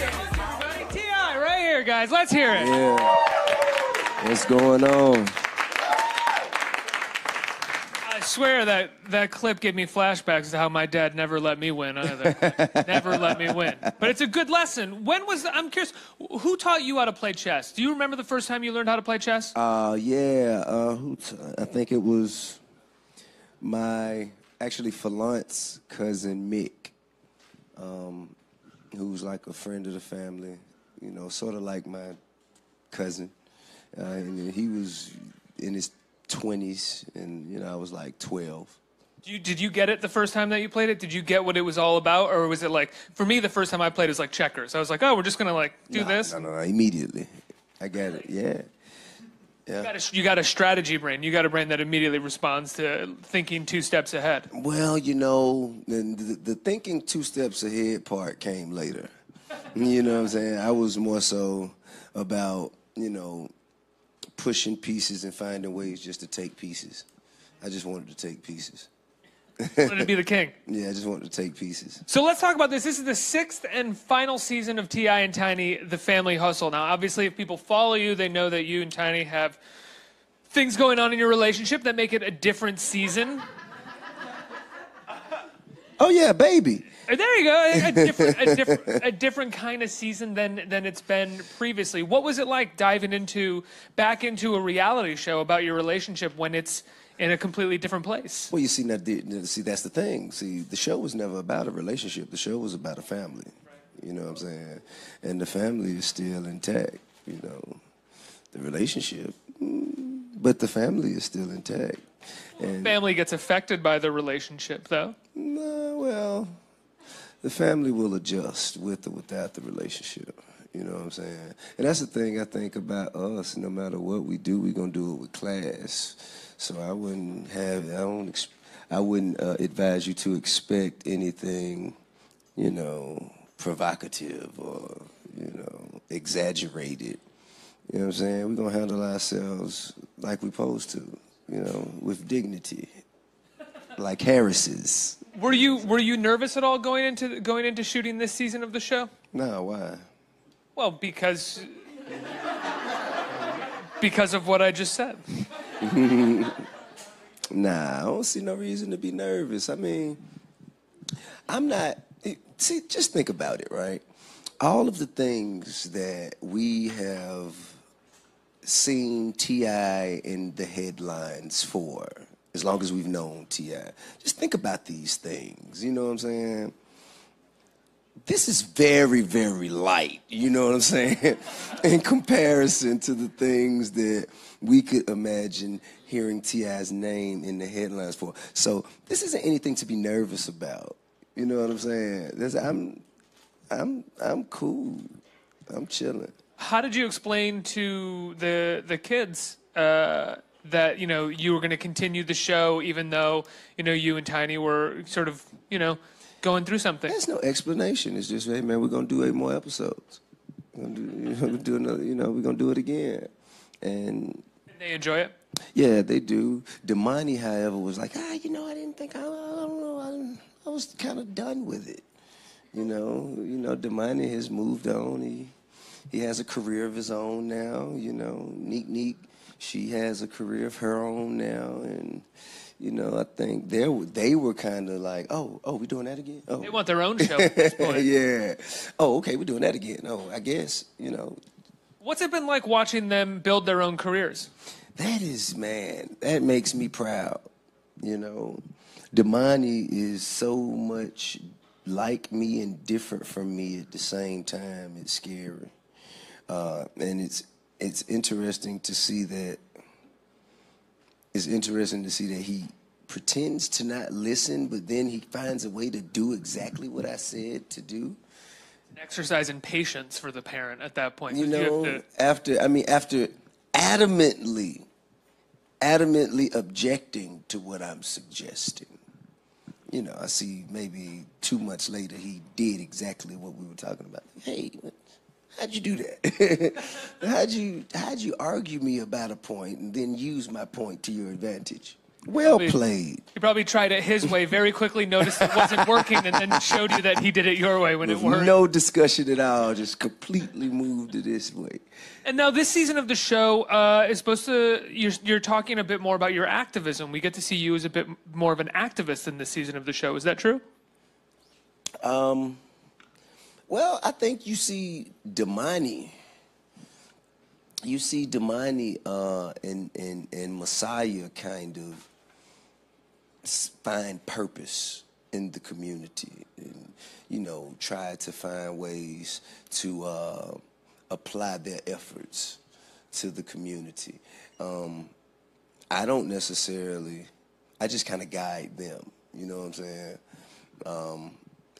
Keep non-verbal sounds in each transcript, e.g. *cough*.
T.I. right here, guys. Let's hear it. Yeah. What's going on? I swear that that clip gave me flashbacks to how my dad never let me win either. *laughs* never let me win. But it's a good lesson. When was the, I'm curious, who taught you how to play chess? Do you remember the first time you learned how to play chess? Uh, yeah. Uh, who t- I think it was my actually Falant's cousin Mick, um, who's like a friend of the family. You know, sort of like my cousin. Uh, and he was in his 20s, and you know, I was like 12. Did you, did you get it the first time that you played it? Did you get what it was all about, or was it like for me the first time I played it was like checkers? I was like, oh, we're just gonna like do Nah, this. No, no, no, immediately. I got it. Yeah. You got, a, you got a strategy brain. You got a brain that immediately responds to thinking two steps ahead. Well, you know, the, the, the thinking two steps ahead part came later. *laughs* You know what I'm saying? I was more so about, you know, pushing pieces and finding ways just to take pieces. I just wanted to take pieces. Wanted to be the king. *laughs* Yeah, I just wanted to take pieces. So let's talk about this. This is the sixth and final season of T.I. and Tiny, the Family Hustle. Now, obviously, if people follow you, they know that you and Tiny have things going on in your relationship that make it a different season. *laughs* Oh yeah, baby. Uh, There you go, a, a different, a *laughs* different, a different kind of season than than it's been previously. What was it like diving into back into a reality show about your relationship when it's in a completely different place? Well, you see, that see that's the thing. See, the show was never about a relationship. The show was about a family. You know what I'm saying? And the family is still intact. You know, the relationship, mm, but the family is still intact. And Family gets affected by the relationship, though. No, well, the family will adjust with or without the relationship. You know what I'm saying? And that's the thing I think about us. No matter what we do, we're gonna do it with class. So I wouldn't have. I don't. I wouldn't uh, advise you to expect anything, you know, provocative or you know, exaggerated. You know what I'm saying? We're gonna handle ourselves like we're supposed to. You know, with dignity, like Harris's. Were you were you nervous at all going into going into shooting this season of the show? No, why? Well, because because of what I just said. *laughs* Nah, I don't see no reason to be nervous. I mean, I'm not. See, just think about it, right? All of the things that we have seen T.I. in the headlines for, as long as we've known T.I., just think about these things. You know what I'm saying? This is very, very light, you know what I'm saying? *laughs* In comparison to the things that we could imagine hearing T.I.'s name in the headlines for. So this isn't anything to be nervous about. You know what I'm saying? This, I'm, I'm, I'm cool. I'm chilling. How did you explain to the the kids uh, that you know you were going to continue the show even though you know you and Tiny were sort of you know going through something? There's no explanation. It's just, hey man, we're gonna do eight more episodes. We're do, you *laughs* know, we're do another, you know, we're gonna do it again. And They enjoy it. yeah, they do. Domani, however, was like, ah, you know, I didn't think I, I don't know, I, I was kind of done with it. You know, you know, Domani has moved on. He he has a career of his own now. You know, Neek Neek, she has a career of her own now, and you know, I think they were they were kind of like, oh, oh, we doing that again? Oh, They want their own show at *laughs* yeah. Oh, okay, we're doing that again. Oh, I guess you know What's it been like watching them build their own careers? that is man. That makes me proud. You know, Domani is so much like me and different from me at the same time. It's scary, uh, and it's it's interesting to see that. It's interesting to see that he pretends to not listen, but then he finds a way to do exactly what I said to do. An exercise in patience for the parent at that point. You know, have to- after I mean, after adamantly, adamantly objecting to what I'm suggesting. You know, I see maybe two months later he did exactly what we were talking about. Hey, how'd you do that? *laughs* how'd you how'd you argue me about a point and then use my point to your advantage? Well Probably- played. He probably tried it his way, very quickly noticed it wasn't working, and then showed you that he did it your way when it worked. no discussion at all, just completely moved it this way. And now this season of the show uh, is supposed to you're you're talking a bit more about your activism. We get to see you as a bit more of an activist in this season of the show. Is that true? Um, Well, I think you see Domani. You see Domani uh, and, and, and Messiah kind of find purpose in the community and, you know, try to find ways to uh, apply their efforts to the community. Um, I don't necessarily, I just kind of guide them, you know what I'm saying? Um,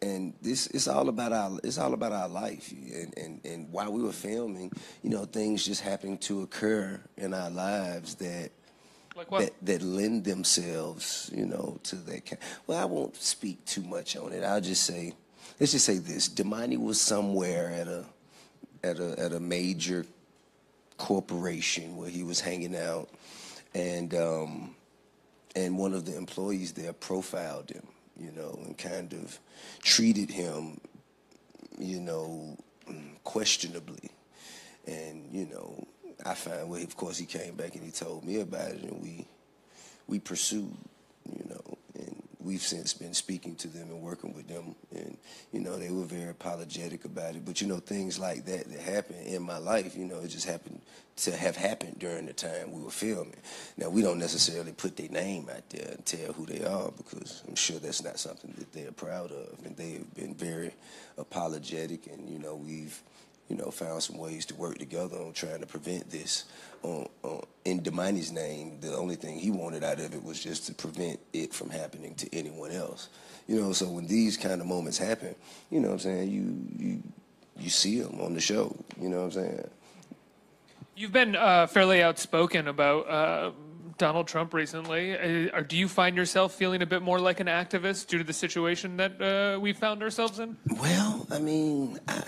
and this it's all about our it's all about our life and, and and while we were filming you know things just happened to occur in our lives that Like what? that, that lend themselves you know to that kind well i won't speak too much on it i'll just say let's just say this domani was somewhere at a at a at a major corporation where he was hanging out and um and one of the employees there profiled him, you know, and kind of treated him, you know, questionably. And, you know, I found, well, of course, he came back and he told me about it, and we, we pursued, you know, and we've since been speaking to them and working with them, and, you know, they were very apologetic about it. But, you know, things like that that happen in my life, you know, it just happened to have happened during the time we were filming. Now, we don't necessarily put their name out there and tell who they are because I'm sure that's not something that they're proud of. And they've been very apologetic, and, you know, we've, you know, found some ways to work together on trying to prevent this. On, in Domani's name, the only thing he wanted out of it was just to prevent it from happening to anyone else. You know, so when these kind of moments happen, you know what I'm saying, you, you, you see them on the show, you know what I'm saying? You've been uh, fairly outspoken about uh, Donald Trump recently. Uh, do you find yourself feeling a bit more like an activist due to the situation that uh, we found ourselves in? Well, I mean, I,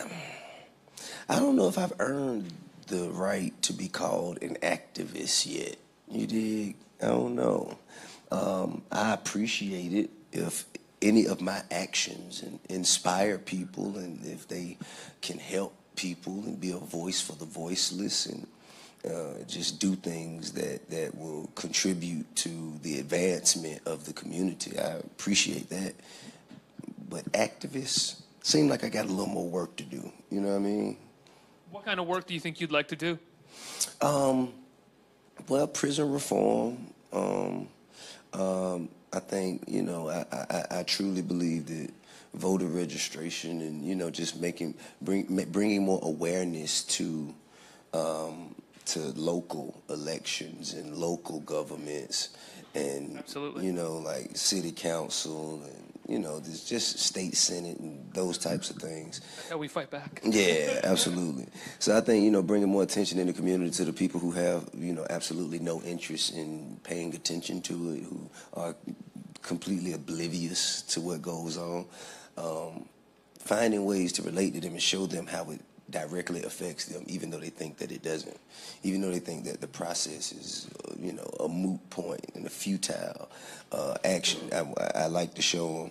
I don't know if I've earned the right to be called an activist yet. You dig? I don't know. Um, I appreciate it if any of my actions in, inspire people and if they can help people and be a voice for the voiceless and uh, just do things that, that will contribute to the advancement of the community. I appreciate that but activists seem like I got a little more work to do. You know what I mean? What kind of work do you think you'd like to do? Well, prison reform. Um, um, I think you know I, I, I truly believe that voter registration and you know just making bring bringing more awareness to um, to local elections and local governments and Absolutely. you know like city council and you know there's just state senate and those types of things. How we fight back. Yeah, absolutely. So I think you know bringing more attention in the community to the people who have you know absolutely no interest in paying attention to it, who are completely oblivious to what goes on, um, finding ways to relate to them and show them how it directly affects them, even though they think that it doesn't, even though they think that the process is uh, you know a moot point and a futile uh, action. I, I like to show them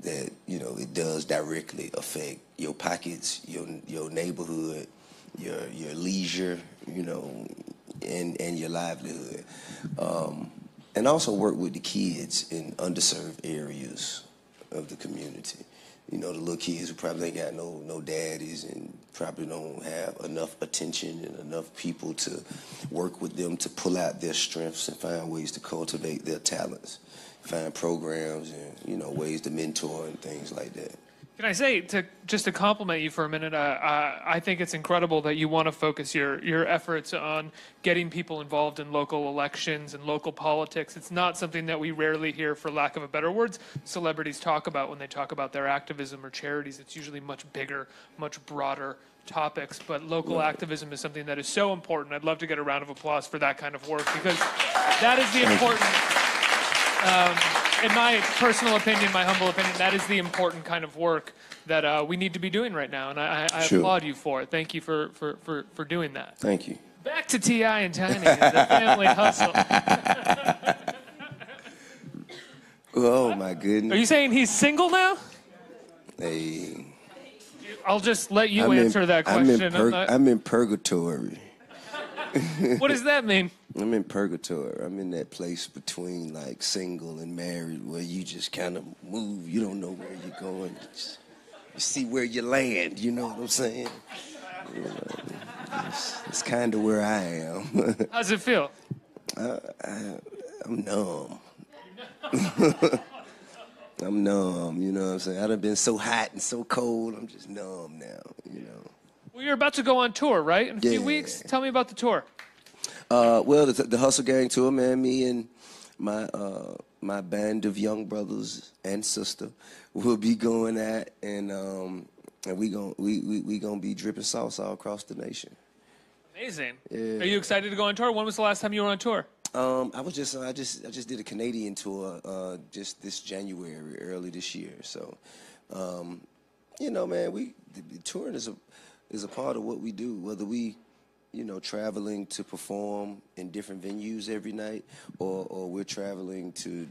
that you know it does directly affect your pockets, your your neighborhood, your your leisure, you know, and and your livelihood, um, and also work with the kids in underserved areas of the community. You know, the little kids who probably ain't got no no daddies and probably don't have enough attention and enough people to work with them to pull out their strengths and find ways to cultivate their talents, find programs and you know ways to mentor and things like that. Can I say to just to compliment you for a minute? Uh, uh, I think it's incredible that you want to focus your your efforts on getting people involved in local elections and local politics. It's not something that we rarely hear, for lack of a better words, celebrities talk about when they talk about their activism or charities. It's usually much bigger, much broader topics. But local activism is something that is so important. I'd love to get a round of applause for that kind of work because that is the important in my personal opinion, my humble opinion, that is the important kind of work that uh, we need to be doing right now, and I, I I Sure. applaud you for it. Thank you for, for, for, for doing that. Thank you. Back to T.I. and Tiny, and the family *laughs* hustle. Oh my goodness! Are you saying he's single now? Hey, I'll just let you I'm in- answer that I'm question. in, I'm not- I'm in purgatory. what does that mean? I'm in purgatory. I'm in that place between like single and married where you just kind of move. You don't know where you're going. You, just, you see where you land. You know what I'm saying? You know, it's, it's kind of where I am. *laughs* How's it feel? I'm numb. *laughs* I'm numb. You know what I'm saying? I'd have been so hot and so cold. I'm just numb now. You know. Well, you're about to go on tour, right? In a few weeks. Tell me about the tour. Uh, well, the, the Hustle Gang tour, man. Me and my uh, my band of young brothers and sister will be going at, and um, and we gon' we we we gonna be dripping sauce all across the nation. Amazing. Yeah. Are you excited to go on tour? When was the last time you were on tour? Um, I was just I just I just did a Canadian tour uh, just this January, early this year. So, um, you know, man, we the, the touring is a is a part of what we do. Whether we, you know, traveling to perform in different venues every night, or or we're traveling to,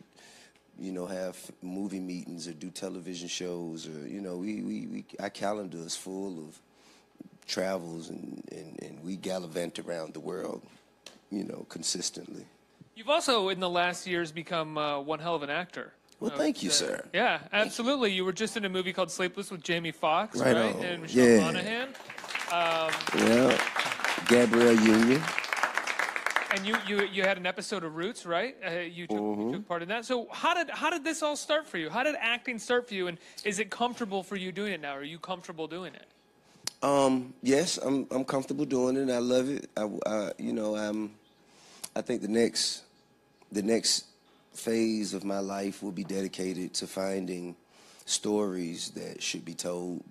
you know, have movie meetings or do television shows, or you know, we we, we our calendar is full of travels and, and, and we gallivant around the world, you know, consistently. You've also, in the last years, become uh, one hell of an actor. Well, Uh, thank you, uh, sir. Yeah, absolutely. You were just in a movie called Sleepless with Jamie Foxx, Right right? And Michelle Yeah. Monaghan. Yeah, Gabrielle Union. And you, you, you had an episode of Roots, right? Uh, you, took, Mm-hmm. you took part in that. So how did how did this all start for you? How did acting start for you? And is it comfortable for you doing it now? Are you comfortable doing it? Um, yes, I'm I'm comfortable doing it. I love it. I, I you know I'm. I think the next the next phase of my life will be dedicated to finding stories that should be told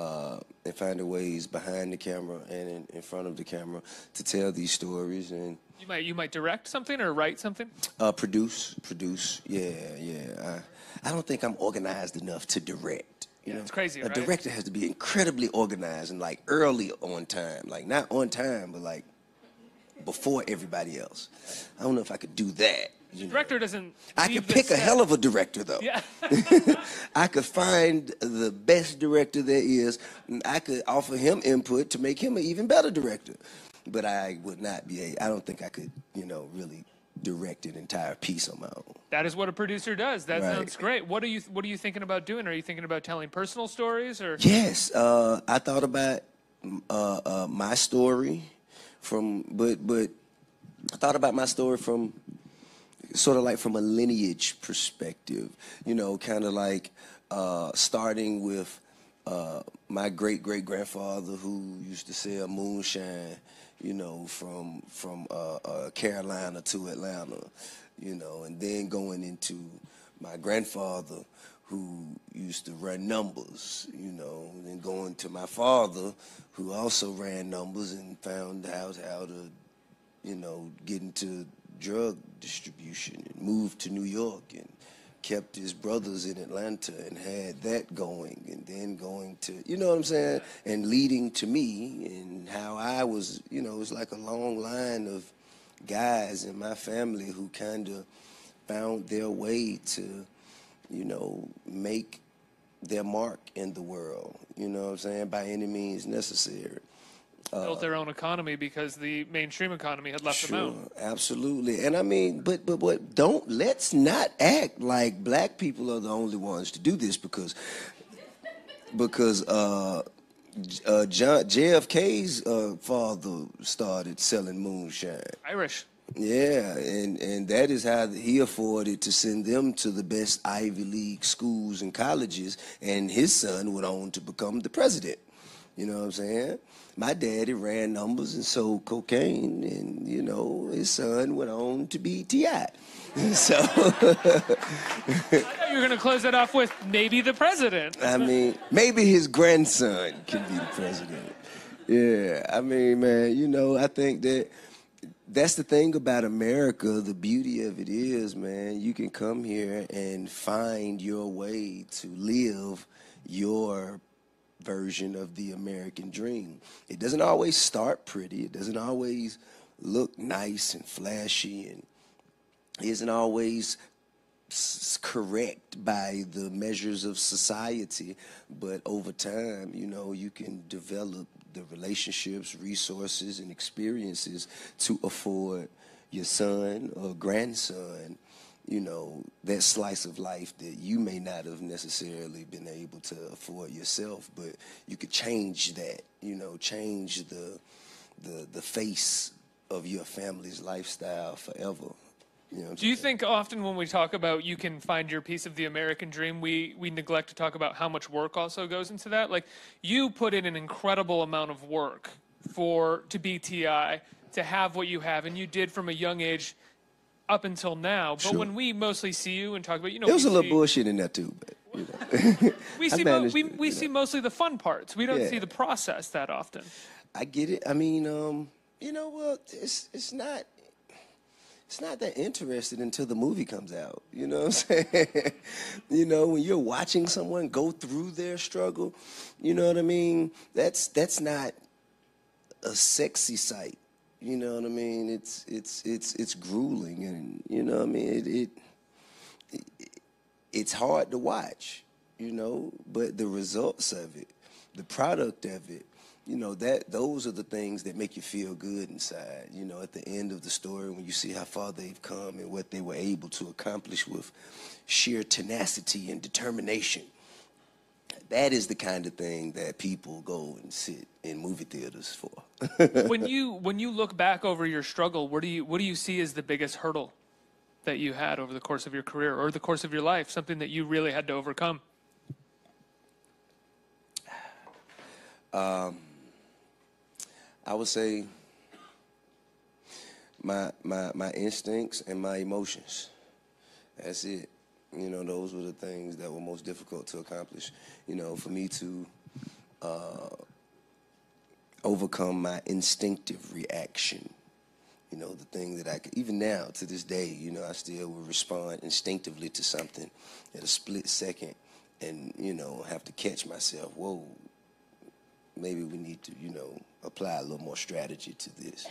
uh, and finding ways behind the camera and in, in front of the camera to tell these stories and You might you might direct something or write something. Uh, produce, produce. Yeah, yeah. I, I don't think I'm organized enough to direct. You Yeah, know, it's crazy, A right? director has to be incredibly organized and like early on time, like not on time, but like before everybody else. I don't know if I could do that. You know? Director doesn't. I could pick a hell of a director though. Yeah. *laughs* I could find the best director there is. and I could offer him input to make him an even better director. But I would not be a. I don't think I could, you know, really direct an entire piece on my own. That is what a producer does. That Right. sounds great. What are you What are you thinking about doing? Are you thinking about telling personal stories or? Yes, uh, I thought about uh, uh, my story from, but but I thought about my story from sort of like from a lineage perspective. You know, kind of like uh, starting with uh, my great great grandfather who used to sell moonshine. You know, from from uh, uh, Carolina to Atlanta. You know, and then going into my grandfather who used to run numbers, you know, and then going to my father who also ran numbers and found out how to, you know, get into drug distribution and moved to New York and kept his brothers in Atlanta and had that going and then going to, you know what I'm saying? And leading to me and how I was, you know, it was like a long line of guys in my family who kind of found their way to, you know, make their mark in the world, you know what I'm saying, by any means necessary. Built their own economy because the mainstream economy had left them Sure, out. absolutely. And I mean, but but what? Don't let's not act like black people are the only ones to do this because because uh, uh, John JFK's uh, father started selling moonshine. Irish. Yeah, and, and that is how he afforded to send them to the best Ivy League schools and colleges, and his son went on to become the president. You know what I'm saying? My daddy ran numbers and sold cocaine, and you know his son went on to be Ti. *laughs* So I thought you were going to close that off with maybe the president. I mean, maybe his grandson can be the president. Yeah, I mean, man, you know, I think that that's the thing about America. The beauty of it is, man, you can come here and find your way to live your version of the American dream. It doesn't always start pretty. It doesn't always look nice and flashy and isn't always correct by the measures of society, but over time, you know, you can develop the relationships, resources, and experiences to afford your son or grandson, you know, that slice of life that you may not have necessarily been able to afford yourself, but you could change that, you know, change the the the face of your family's lifestyle forever. You know Do you saying? think often when we talk about you can find your piece of the American dream, we, we neglect to talk about how much work also goes into that? Like you put in an incredible amount of work for to be TI, to have what you have, and you did from a young age up until now. But Sure. when we mostly see you and talk about, you know, There was a little see- bullshit in that too, but you know. *laughs* We see, managed we, we see know. mostly the fun parts. We don't Yeah. see the process that often. I get it. I mean, um, you know what? It's it's not it's not that interesting until the movie comes out. You know what I'm saying? *laughs* you know, when you're watching someone go through their struggle, you know what I mean? That's that's not a sexy sight. You know what I mean? It's it's it's it's grueling and you know what I mean? It, it it's hard to watch, you know, but the results of it, the product of it, you know, that those are the things that make you feel good inside. You know, at the end of the story when you see how far they've come and what they were able to accomplish with sheer tenacity and determination. That is the kind of thing that people go and sit in movie theaters for. when you *laughs* when you look back over your struggle, what do you what do you see as the biggest hurdle that you had over the course of your career or the course of your life? Something that you really had to overcome. *sighs* Um, I would say my my my instincts and my emotions. That's it. You know, those were the things that were most difficult to accomplish. You know, for me to uh, overcome my instinctive reaction. You know, the thing that I could, even now to this day, you know, I still will respond instinctively to something at a split second and, you know, have to catch myself. Whoa, maybe we need to, you know, apply a little more strategy to this.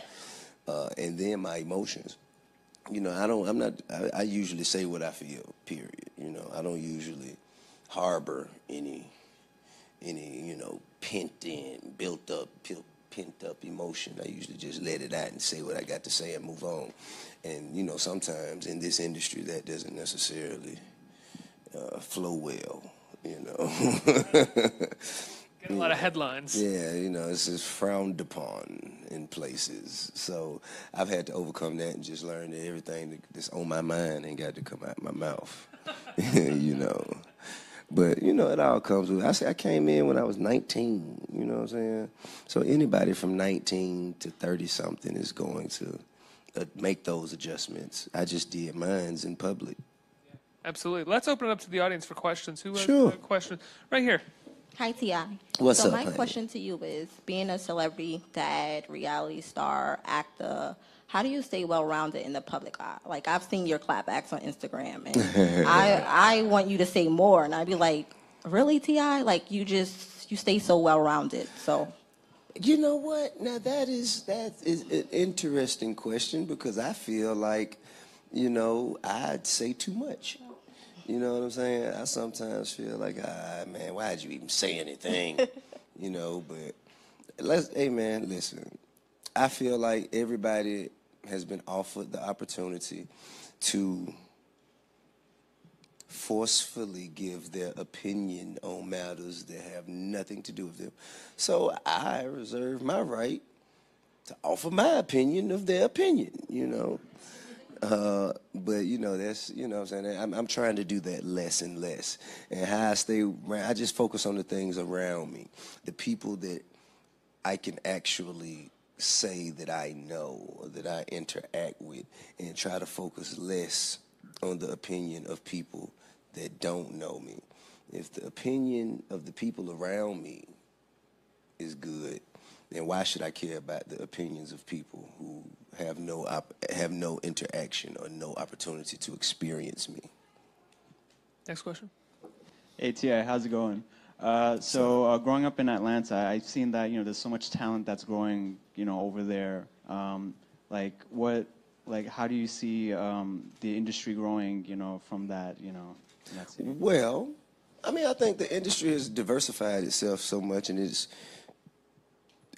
Uh, and then my emotions. You know, I don't, I'm not, I, I usually say what I feel, period. You know, I don't usually harbor any, any, you know, pent in, built up, pent up emotion. I usually just let it out and say what I got to say and move on. And, you know, sometimes in this industry that doesn't necessarily uh, flow well, you know. *laughs* Get a lot of headlines. Yeah, you know, it's just frowned upon in places. So I've had to overcome that and just learn that everything that's on my mind ain't got to come out of my mouth. *laughs* you know. But you know, it all comes with. I say I came in when I was 19. You know what I'm saying? So anybody from 19 to 30 something is going to uh, make those adjustments. I just did mine's in public. Absolutely. Let's open it up to the audience for questions. Who has Sure. a question? Right here. Hi, Ti. What's so up, my honey? question to you is: being a celebrity, dad, reality star, actor, how do you stay well-rounded in the public eye? Like I've seen your clapbacks on Instagram, and *laughs* I I want you to say more, and I'd be like, really, T.I.? Like you just you stay so well-rounded. So You know what? Now that is that is an interesting question because I feel like, you know, I'd say too much. You know what I'm saying? I sometimes feel like, ah, man, why'd you even say anything? *laughs* you know, but let's, hey, man, listen. I feel like everybody has been offered the opportunity to forcefully give their opinion on matters that have nothing to do with them. So I reserve my right to offer my opinion of their opinion, you know. Uh, but you know that's you know I'm saying I'm, I'm trying to do that less and less, and how I stay. I just focus on the things around me, the people that I can actually say that I know or that I interact with, and try to focus less on the opinion of people that don't know me. If the opinion of the people around me is good, then why should I care about the opinions of people who have no op- have no interaction or no opportunity to experience me? Next question. Hey T.I., how's it going? Uh, so uh, growing up in Atlanta, I've seen that you know there's so much talent that's growing you know over there. Um, like what like how do you see um, the industry growing? You know, from that, you know, that? Well, I mean, I think the industry has diversified itself so much, and it's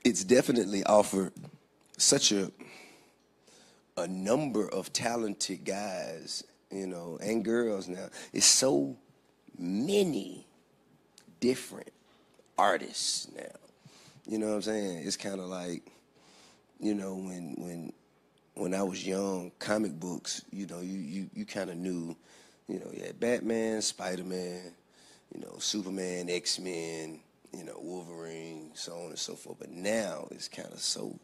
it's definitely offered such a a number of talented guys, you know, and girls now. It's so many different artists now. You know what I'm saying? It's kind of like, you know, when when when I was young, comic books, you know, you you, you kind of knew, you know, you had Batman, Spider Man, you know, Superman, X Men, you know, Wolverine, so on and so forth. But now it's kind of so,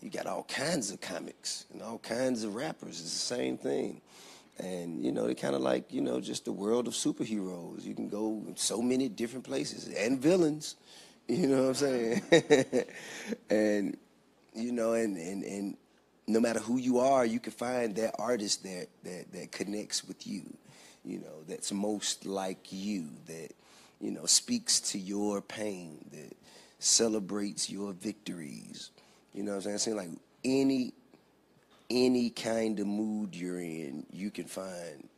you got all kinds of comics and all kinds of rappers. It's the same thing. And, you know, they kind of like, you know, just the world of superheroes. You can go so many different places and villains, *laughs* you know what I'm saying? *laughs* and, you know, and, and, and no matter who you are, you can find that artist that, that, that connects with you, you know, that's most like you, that, you know, speaks to your pain, that celebrates your victories. You know what I'm saying? Like any any kind of mood you're in, you can find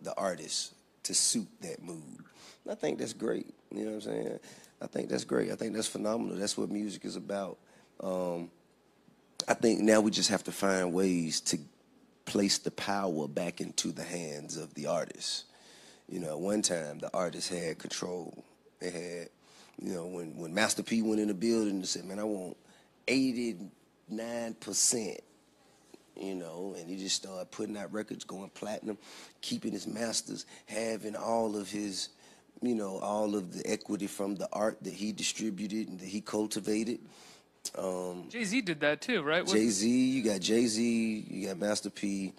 the artist to suit that mood. And I think that's great. You know what I'm saying? I think that's great. I think that's phenomenal. That's what music is about. Um, I think now we just have to find ways to place the power back into the hands of the artists. You know, one time the artist had control. They had, you know, when, when Master P went in the building and said, man, I want 89%, you know, and he just started putting out records, going platinum, keeping his masters, having all of his, you know, all of the equity from the art that he distributed and that he cultivated. Um, Jay Z did that too, right? Jay Z, you got Jay Z, you got Master P.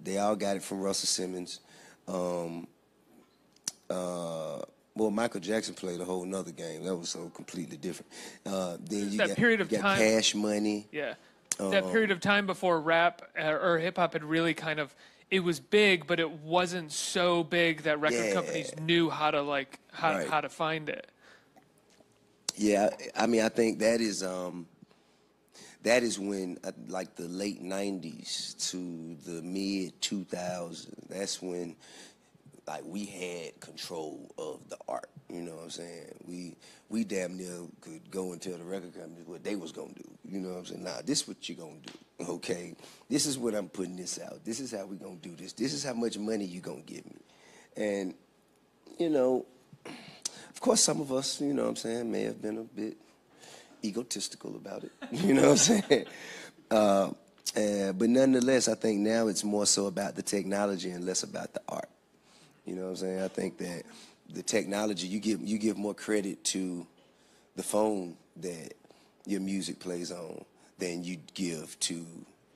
They all got it from Russell Simmons. Um, uh, well, Michael Jackson played a whole nother game. That was so completely different. Uh, then you that got, period of got time- Cash Money. Yeah. that period of time before rap uh, or hip hop had really kind of it was big, but it wasn't so big that record Yeah. companies knew how to like how Right. how to find it. Yeah, I mean, I think that is um, that is when uh, like the late '90s to the mid 2000s. That's when like we had control of the art. You know what I'm saying? We we damn near could go and tell the record companies what they was gonna do. You know what I'm saying? Nah, this is what you gonna do. Okay, this is what I'm putting this out. This is how we gonna do this. This is how much money you gonna give me. And you know, of course, some of us, you know what I'm saying, may have been a bit egotistical about it. *laughs* You know what I'm saying? Uh, uh, but nonetheless, I think now it's more so about the technology and less about the art. You know what I'm saying? I think that the technology you give you give more credit to the phone that your music plays on than you give to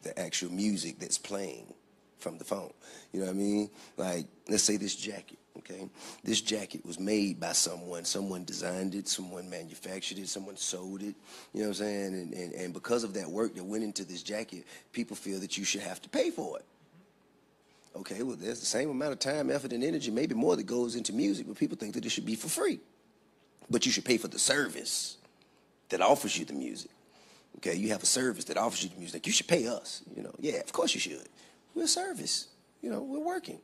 the actual music that's playing from the phone. You know what I mean? Like, let's say this jacket, okay? This jacket was made by someone. Someone designed it, someone manufactured it, someone sold it. You know what I'm saying? And, and, and because of that work that went into this jacket, people feel that you should have to pay for it. Okay, well, there's the same amount of time, effort, and energy, maybe more that goes into music, but people think that it should be for free. But you should pay for the service that offers you the music. Okay, you have a service that offers you the music. You should pay us. You know, yeah, of course you should. We're a service. You know, we're working.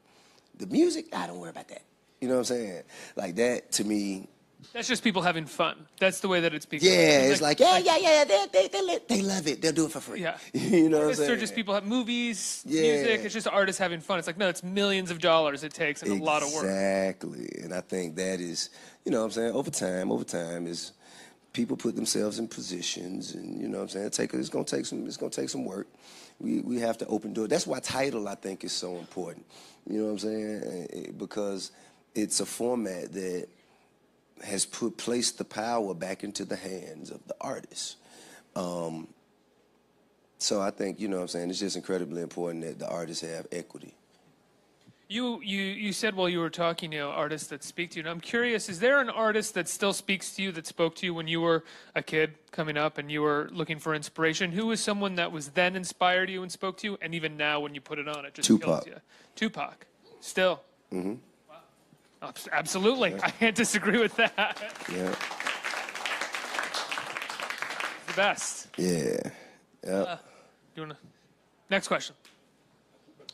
The music, I don't worry about that. You know what I'm saying? Like that to me, That's just people having fun. That's the way that it's become. yeah, it's like, yeah, yeah, yeah, they, they, they, they love it. They'll do it for free. Yeah. *laughs* you know what I'm Artists saying? are just people have movies, Yeah. music. It's just artists having fun. It's like no, it's millions of dollars it takes and a lot of work. Exactly. And I think that is, you know what I'm saying, over time, over time is people put themselves in positions and you know what I'm saying, it take it's gonna take some it's gonna take some work. We we have to open doors. That's why Tidal I think is so important. You know what I'm saying? Eh, eh, Because it's a format that has put placed the power back into the hands of the artist. Um, so I think, you know what I'm saying, it's just incredibly important that the artists have equity. You you you said while you were talking, you know, artists that speak to you. And I'm curious, is there an artist that still speaks to you that spoke to you when you were a kid coming up and you were looking for inspiration? Who was someone that was then inspired you and spoke to you, and even now when you put it on, it just Tupac. kills you? Tupac, still. Mm-hmm. Wow. Abs- Absolutely, *laughs* I can't disagree with that. Yeah. the best. Yeah. Yeah. You wanna... Next question.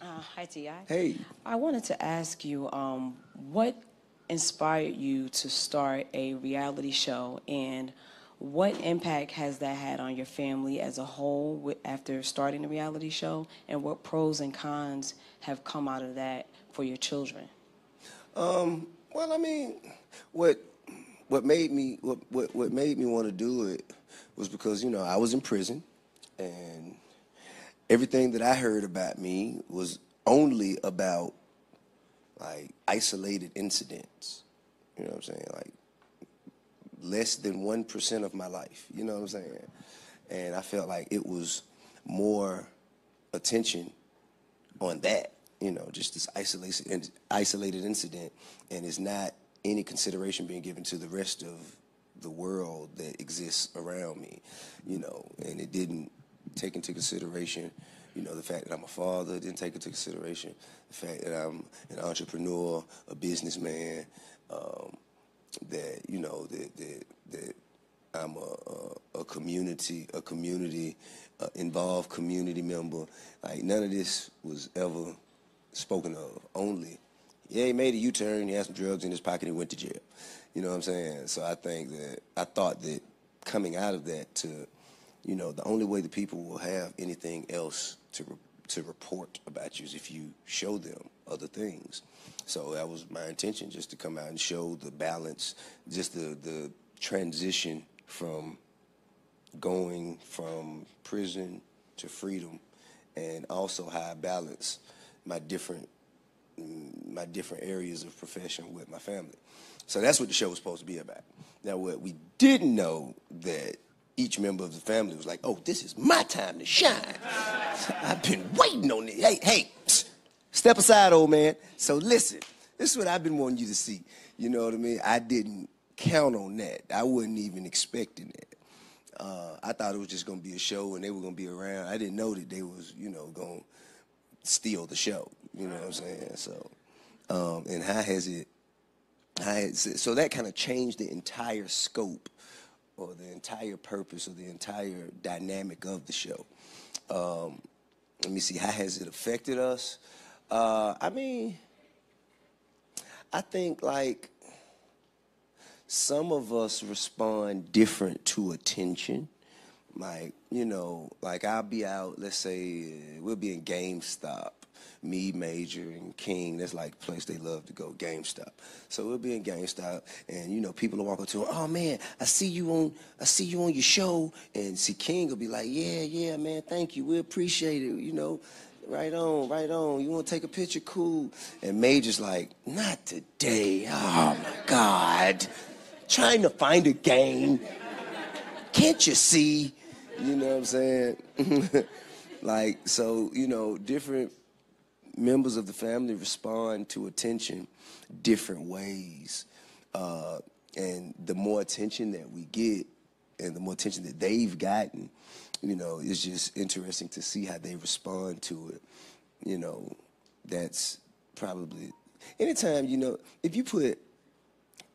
Uh, hi, Ti. Hey. I wanted to ask you, um, what inspired you to start a reality show, and what impact has that had on your family as a whole wi- after starting the reality show, and what pros and cons have come out of that for your children? Um, well, I mean, what what made me what what, what made me want to do it was because you know I was in prison, and everything that I heard about me was only about like isolated incidents. You know what I'm saying? Like less than one percent of my life. You know what I'm saying? And I felt like it was more attention on that, you know, just this isolated isolated incident, and it's not any consideration being given to the rest of the world that exists around me, you know, and it didn't take into consideration, you know, the fact that I'm a father, didn't take into consideration the fact that I'm an entrepreneur, a businessman, um, that you know that that, that I'm a, a, a community a community uh, involved community member. Like none of this was ever spoken of. Only, yeah, he made a U-turn. He had some drugs in his pocket. He went to jail. You know what I'm saying? So I think that I thought that coming out of that to, you know, the only way the people will have anything else to re- to report about you is if you show them other things. So that was my intention, just to come out and show the balance, just the the transition from going from prison to freedom, and also how I balance my different my different areas of profession with my family. So that's what the show was supposed to be about. Now, what we didn't know that each member of the family was like, "Oh, this is my time to shine. *laughs* I've been waiting on it. Hey, hey, psst, step aside, old man. So listen, this is what I've been wanting you to see. You know what I mean? I didn't count on that. I wasn't even expecting that. Uh, I thought it was just gonna be a show and they were gonna be around. I didn't know that they was, you know, gonna steal the show. You know what I'm saying? So, um, and how has it? How has, so that kind of changed the entire scope, or the entire purpose, or the entire dynamic of the show. Um, let me see. How has it affected us? Uh, I mean, I think like some of us respond different to attention. Like, you know, like I'll be out, let's say we'll be in GameStop, me, Major, and King. That's like place they love to go, GameStop. So we'll be in GameStop, and you know, people will walk up to him, oh man, I see you on, I see you on your show, and see King will be like, yeah, yeah, man, thank you, we appreciate it, you know. Right on, right on. You want to take a picture? Cool. And Major's like, not today. Oh my God. Trying to find a game. Can't you see? You know what I'm saying? *laughs* like, so, you know, different members of the family respond to attention different ways. Uh, and the more attention that we get and the more attention that they've gotten, you know, it's just interesting to see how they respond to it. You know, that's probably anytime, you know, if you put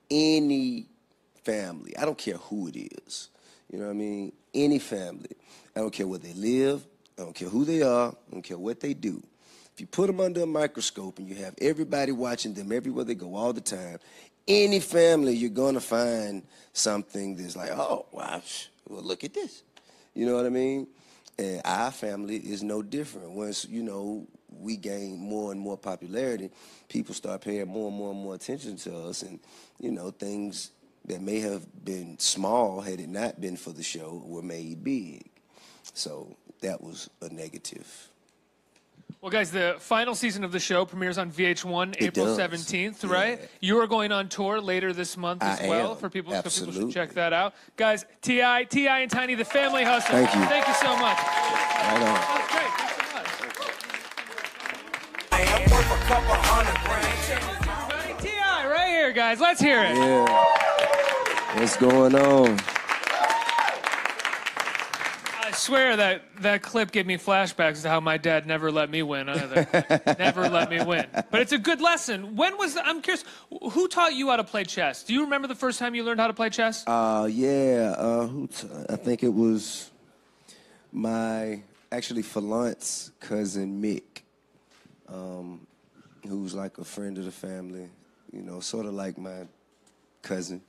any family, I don't care who it is, you know what I mean? Any family, I don't care where they live, I don't care who they are, I don't care what they do. If you put them under a microscope and you have everybody watching them everywhere they go all the time, any family you're gonna find something that's like, oh, wow, well, look at this. You know what I mean? And our family is no different. Once, you know, we gain more and more popularity, people start paying more and more and more attention to us. And, you know, things that may have been small had it not been for the show were made big. So that was a negative. Well, guys, the final season of the show premieres on VH1 It April does. 17th, Yeah. right? You are going on tour later this month as I well am. for people, so people should Absolutely. check that out. Guys, T.I., T.I., and Tiny, the Family Hustle. Thank you. Thank you so much. Right on. That's great. Thanks so much. I am worth a couple hundred grand. T.I., right here, guys. Let's hear it. Yeah. What's going on? I swear that that clip gave me flashbacks to how my dad never let me win either. *laughs* never let me win. But it's a good lesson. When was I'm curious, who taught you how to play chess? Do you remember the first time you learned how to play chess? Uh, yeah. Uh, who t- I think it was my actually Falant's cousin Mick. um, who's like a friend of the family, you know, sort of like my cousin.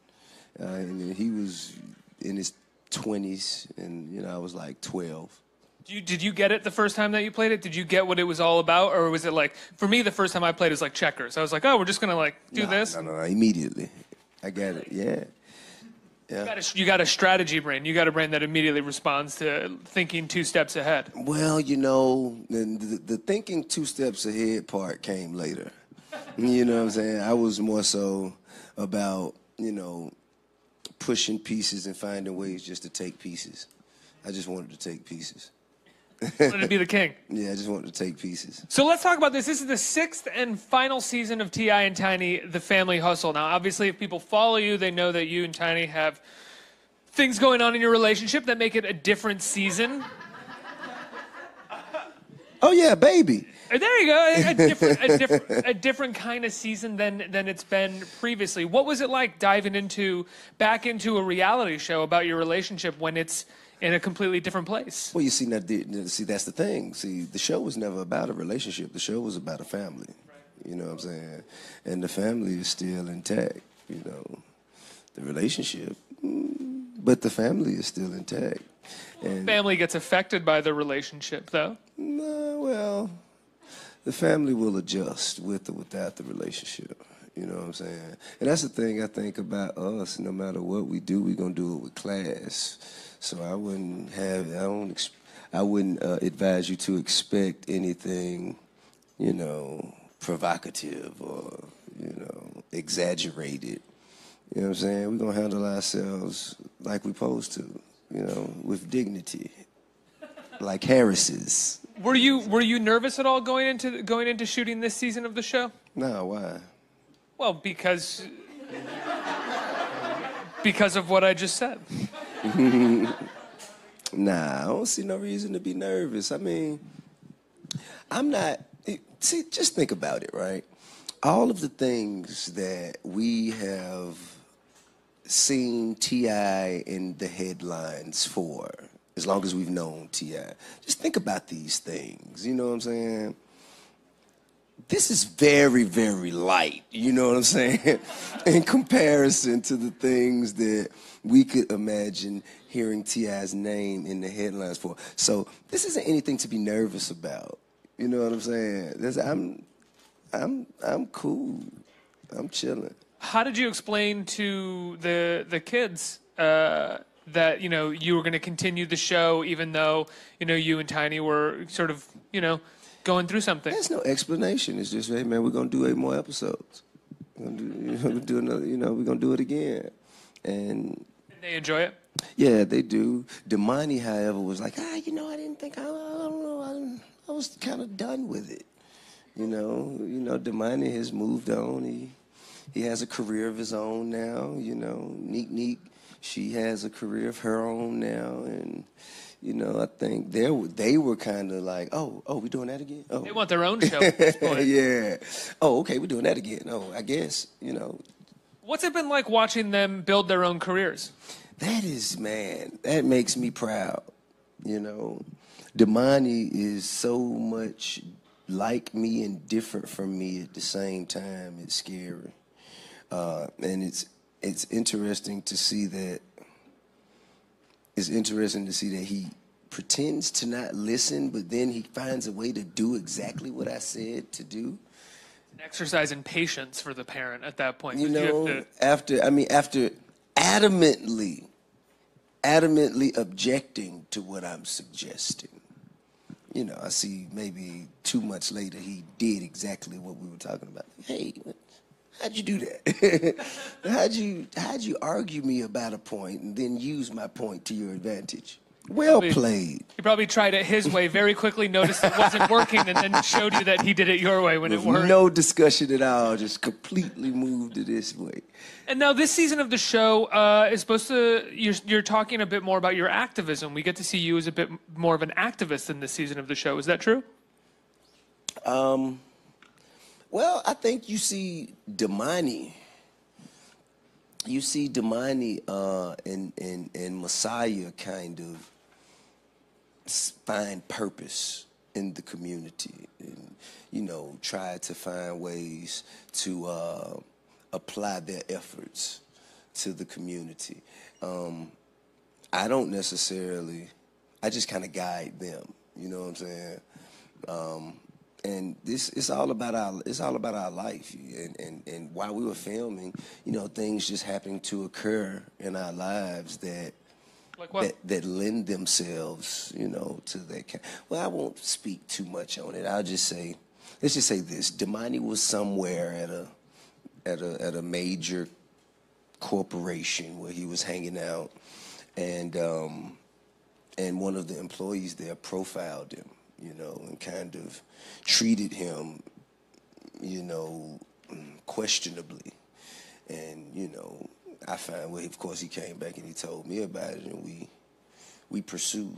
Uh, and he was in his 20s, and, you know, I was like 12. Did you, did you get it the first time that you played it? Did you get what it was all about, or was it like for me the first time I played it was like checkers? I was like, oh, we're just gonna like do Nah, this. No, no, no, immediately. I got it, yeah. You got, a, you got a strategy brain. You got a brain that immediately responds to thinking two steps ahead. Well, you know, the, the, the thinking two steps ahead part came later. *laughs* You know what I'm saying? I was more so about, you know, pushing pieces and finding ways just to take pieces. I just wanted to take pieces. Wanted to be the king. *laughs* Yeah, I just wanted to take pieces. So let's talk about this. This is the sixth and final season of T.I. and Tiny, The Family Hustle. Now, obviously, if people follow you, they know that you and Tiny have things going on in your relationship that make it a different season. Oh yeah, baby. Uh, There you go. A *laughs* different, a different, a different kind of season than than it's been previously. What was it like diving into back into a reality show about your relationship when it's in a completely different place? Well, you see, now, see, that's the thing. See, the show was never about a relationship. The show was about a family. You know what I'm saying? And the family is still intact. You know, the relationship, mm, but the family is still intact. And Family gets affected by the relationship, though. no, well, the family will adjust with or without the relationship. You know what I'm saying? And that's the thing I think about us. No matter what we do, we're gonna do it with class. So I wouldn't have. I don't. I wouldn't uh, advise you to expect anything, you know, provocative or you know, exaggerated. You know what I'm saying? We're gonna handle ourselves like we're supposed to. You know, with dignity, like Harris's. Were you were you nervous at all going into going into shooting this season of the show? No, why? Well, because because of what I just said. *laughs* Nah, I don't see no reason to be nervous. I mean, I'm not. See, just think about it, right? All of the things that we have seen T.I. in the headlines for, as long as we've known T.I., just think about these things. You know what I'm saying? this is very, very light, you know what I'm saying? *laughs* In comparison to the things that we could imagine hearing T.I.'s name in the headlines for. So this isn't anything to be nervous about. You know what I'm saying? I'm, I'm, I'm cool. I'm chilling. How did you explain to the the kids uh, that you know you were going to continue the show even though you know you and Tiny were sort of you know going through something? There's no explanation. It's just, hey man, we're gonna do eight more episodes. We're gonna do, *laughs* you know, do another. You know, we're gonna do it again. And They enjoy it. Yeah, they do. Domani, however, was like, ah, you know, I didn't think I, I don't know, I, I was kind of done with it. You know, you know, Domani has moved on. He he has a career of his own now. You know, Neek Neek, she has a career of her own now, and you know, I think they were they were kind of like, oh, oh, we doing that again? Oh, They want their own *laughs* show at this point. yeah. Oh, okay, we're doing that again. Oh, I guess you know What's it been like watching them build their own careers? That is, man, that makes me proud. You know, Domani is so much like me and different from me at the same time. It's scary, uh, and it's it's interesting to see that. It's interesting to see that he pretends to not listen, but then he finds a way to do exactly what I said to do. An exercise in patience for the parent at that point. You know, to- after I mean, after adamantly, adamantly objecting to what I'm suggesting. You know, I see maybe two months later he did exactly what we were talking about. Hey, how'd you do that? *laughs* how'd you how'd you argue me about a point and then use my point to your advantage? Well Probably- played. he probably tried it his way, very quickly noticed it wasn't working, and then showed you that he did it your way when it worked. No discussion at all. Just completely moved to this way. And now this season of the show uh, is supposed to you're you're talking a bit more about your activism. We get to see you as a bit more of an activist in this season of the show. Is that true? Well, I think you see Domani. You see Domani uh, and, and, and Messiah kind of find purpose in the community and, you know, try to find ways to uh, apply their efforts to the community. Um, I don't necessarily, I just kind of guide them, you know what I'm saying? Um, and this it's all about our it's all about our life and, and and while we were filming you know things just happened to occur in our lives that Like what? that, that lend themselves, you know, to that. Well, I won't speak too much on it. I'll just say, let's just say this: domani was somewhere at a, at a at a major corporation where he was hanging out, and um, and one of the employees there profiled him, you know, and kind of treated him, you know, questionably, and you know, I found well, of course, he came back and he told me about it, and we we pursued,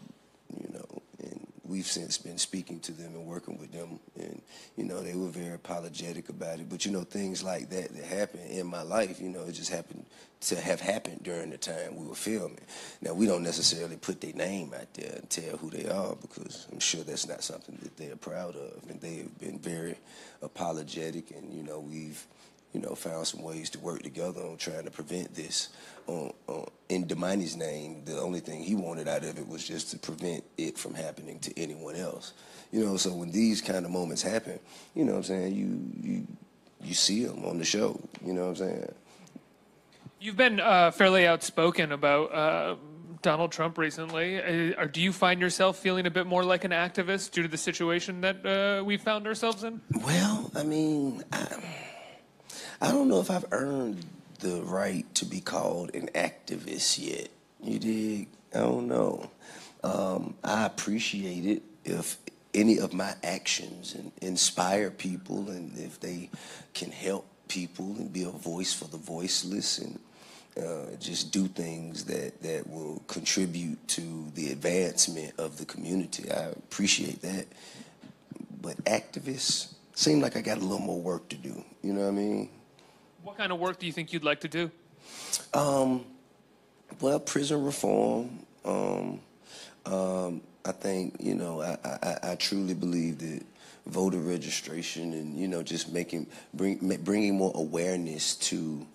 you know, and we've since been speaking to them and working with them, and you know, they were very apologetic about it. But you know, things like that that happened in my life, you know, it just happened to have happened during the time we were filming. Now we don't necessarily put their name out there and tell who they are because I'm sure that's not something that they're proud of, and they have been very apologetic, and you know, we've you know, found some ways to work together on trying to prevent this. On, on, in Domani's name, the only thing he wanted out of it was just to prevent it from happening to anyone else. You know, so when these kind of moments happen, you know what I'm saying, you you you see them on the show. You know what I'm saying? You've been uh, fairly outspoken about uh, Donald Trump recently. Uh, or do you find yourself feeling a bit more like an activist due to the situation that uh, we found ourselves in? Well, I mean, I, I don't know if I've earned the right to be called an activist yet. You dig? I don't know. Um, I appreciate it if any of my actions and inspire people and if they can help people and be a voice for the voiceless and uh, just do things that, that will contribute to the advancement of the community. I appreciate that. But activists seem like I got a little more work to do. You know what I mean? What kind of work do you think you'd like to do? Um, well, prison reform. Um, um, I think you know I, I, I truly believe that voter registration and you know just making bring bringing more awareness to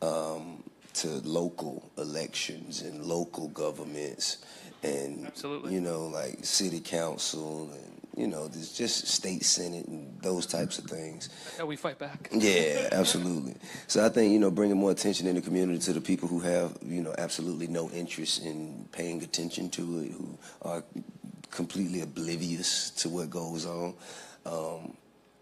um, to local elections and local governments and Absolutely. you know like city council and you know there's just state senate and those types of things. How we fight back. Yeah, absolutely. So I think you know bringing more attention in the community to the people who have you know absolutely no interest in paying attention to it, who are completely oblivious to what goes on. Um,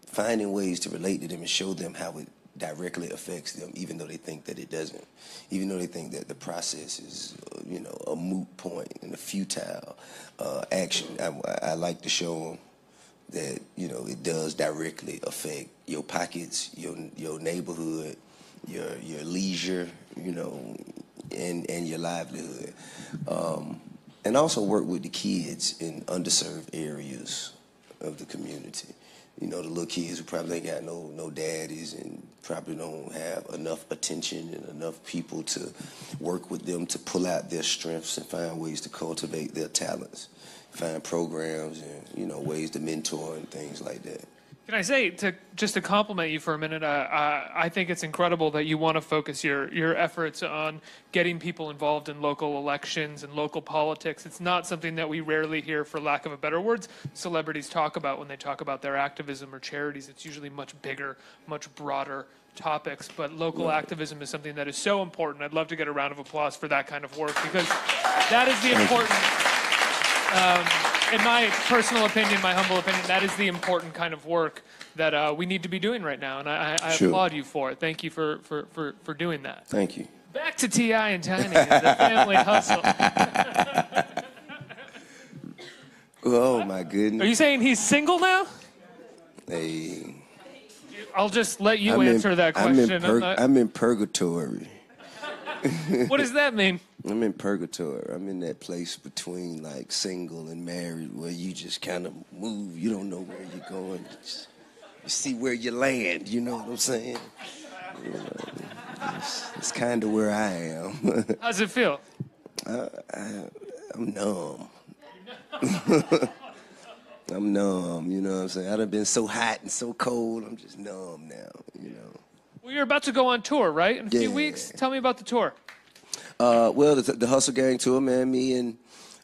finding ways to relate to them and show them how it directly affects them, even though they think that it doesn't, even though they think that the process is, uh, you know, a moot point and a futile uh, action. I, I like to show them that you know it does directly affect your pockets, your your neighborhood, your your leisure, you know, and and your livelihood, um, and also work with the kids in underserved areas of the community. You know, the little kids who probably ain't got no no daddies and probably don't have enough attention and enough people to work with them to pull out their strengths and find ways to cultivate their talents, find programs and you know ways to mentor and things like that. Can I say to just to compliment you for a minute? Uh, uh, I think it's incredible that you want to focus your your efforts on getting people involved in local elections and local politics. It's not something that we rarely hear, for lack of a better words, celebrities talk about when they talk about their activism or charities. It's usually much bigger, much broader topics. But local activism is something that is so important. I'd love to get a round of applause for that kind of work because that is the important in my personal opinion, my humble opinion, that is the important kind of work that uh, we need to be doing right now, and I, I, I Sure. applaud you for it. Thank you for, for, for, for doing that. Thank you. Back to T.I. and Tiny, and the family hustle. *laughs* Oh my goodness! Are you saying he's single now? Hey, I'll just let you I'm in- answer that I'm question. in, I'm pur- not- I'm in purgatory. what does that mean? I'm in purgatory. I'm in that place between like single and married where you just kind of move. You don't know where you're going. You, just, you see where you land. You know what I'm saying? You know, it's it's kind of where I am. *laughs* How's it feel? I'm numb. *laughs* I'm numb. You know what I'm saying? I've been so hot and so cold. I'm just numb now. You know. Well, you're about to go on tour, right? In a few weeks. Tell me about the tour. Uh, well, the, the Hustle Gang tour, man. Me and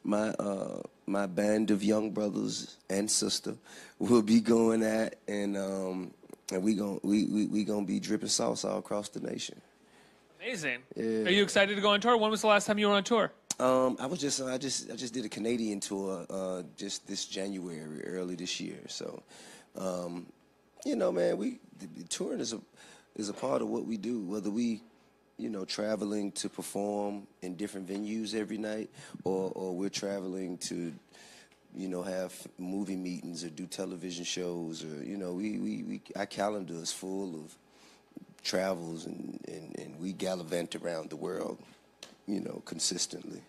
my uh, my band of young brothers and sister will be going at, and um, and we gon' we, we we gonna be dripping sauce all across the nation. Amazing. Yeah. Are you excited to go on tour? When was the last time you were on tour? Um, I was just I just I just did a Canadian tour uh, just this January, early this year. So, um, you know, man, we the, the touring is a is a part of what we do. Whether we, you know, traveling to perform in different venues every night, or or we're traveling to, you know, have movie meetings or do television shows, or you know, we we, we our calendar is full of travels and, and, and we gallivant around the world, you know, consistently.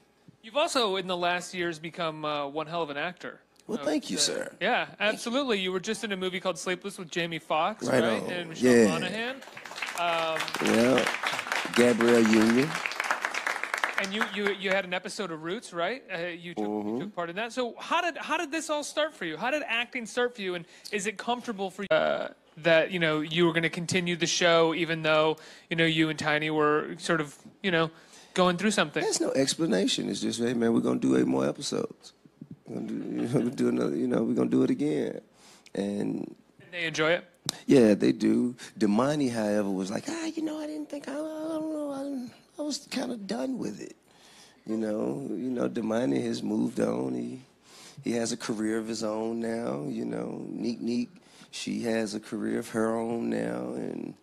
You've also, in the last years, become uh, one hell of an actor. Well, Uh, thank you, sir. Yeah, absolutely. You were just in a movie called Sleepless with Jamie Foxx, Right right? And Michelle Yeah. Monaghan. Yeah, Gabrielle Union. And you, you, you had an episode of Roots, right? Uh, you, took, Mm-hmm. you took part in that. So how did how did this all start for you? How did acting start for you? And is it comfortable for you uh, that you know you were going to continue the show even though you know you and Tiny were sort of you know going through something? There's no explanation. It's just, hey man, we're gonna do eight more episodes. We're gonna do, *laughs* you know, do another. You know, we're gonna do it again. And And they enjoy it. Yeah, they do. Domani, however, was like, ah, you know, I didn't think I, I don't know, I, I was kind of done with it. You know, you know, Domani has moved on. He he has a career of his own now. You know, Neek Neek, she has a career of her own now, and